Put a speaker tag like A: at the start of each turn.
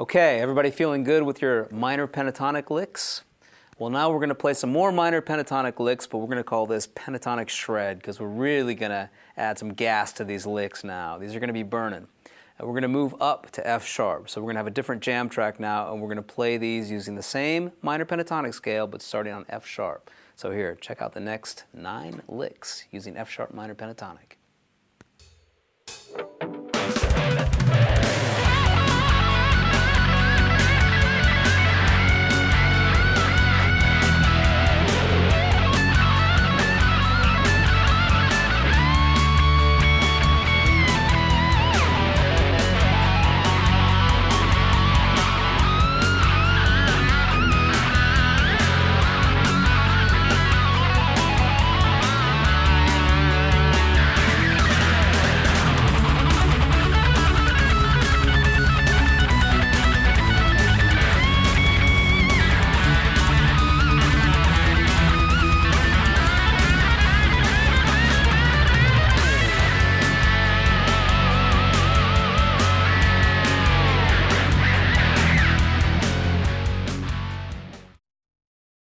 A: Okay, everybody feeling good with your minor pentatonic licks? Well, now we're going to play some more minor pentatonic licks, but we're going to call this pentatonic shred because we're really going to add some gas to these licks now. These are going to be burning. And we're going to move up to F sharp. So we're going to have a different jam track now, and we're going to play these using the same minor pentatonic scale, but starting on F sharp. So here, check out the next nine licks using F sharp minor pentatonic.